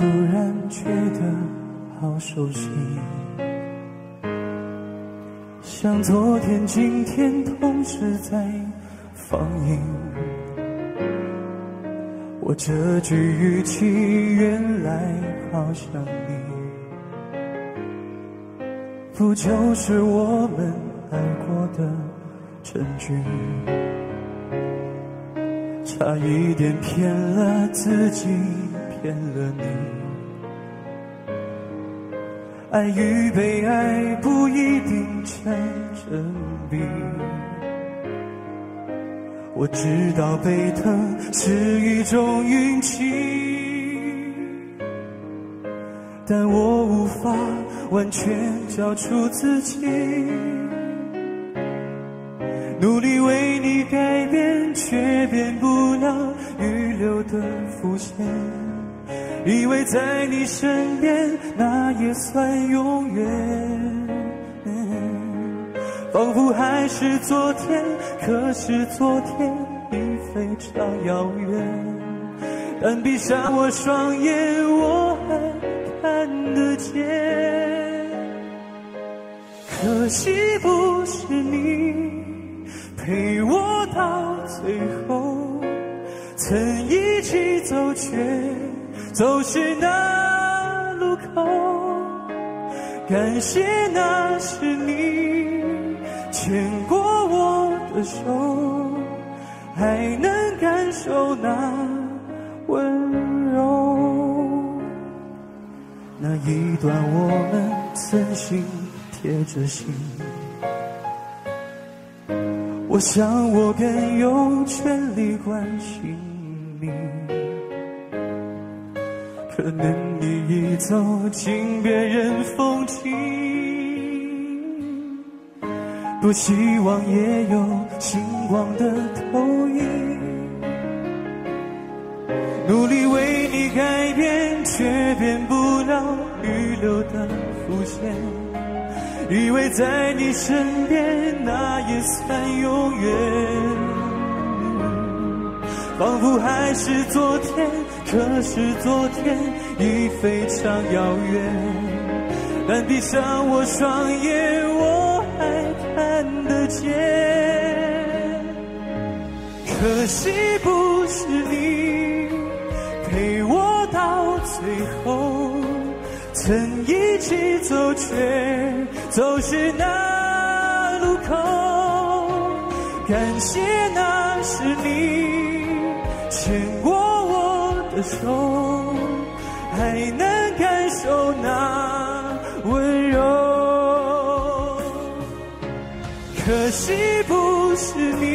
突然觉得好熟悉，像昨天、今天同时在放映。我这句语气原来好像你，不就是我们爱过的证据？差一点骗了自己，骗了你。爱与被爱不一定成正比。我知道被疼是一种运气，但我无法完全交出自己。努力为你改变，却变不了预留的伏线。以为在你身边，那也算永远。仿佛还是昨天，可是昨天已非常遥远。但闭上我双眼，我还看得见。可惜不是你。陪我到最后，曾一起走却走失那路口。感谢那是你牵过我的手，还能感受那温柔。那一段我们曾心贴着心。我想我更有权利关心可能你已走进别人风景，多希望也有星光的投影，努力为你改变，却变不了预留的伏线。以为在你身边，那也算永远。仿佛还是昨天，可是昨天已非常遥远。但闭上我双眼，我还看得见。可惜不是你陪我到最后，曾一起走却。走失那路口，感谢那是你牵过我的手，还能感受那温柔。可惜不是你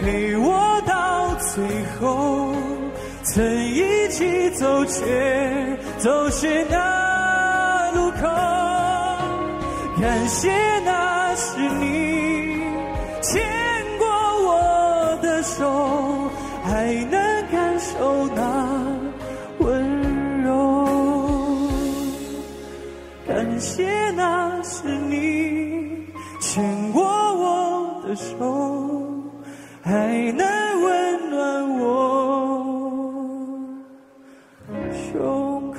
陪我到最后，曾一起走却走失那路口。感谢那是你牵过我的手，还能感受那温柔感谢那是你牵过我的手还能温暖我。胸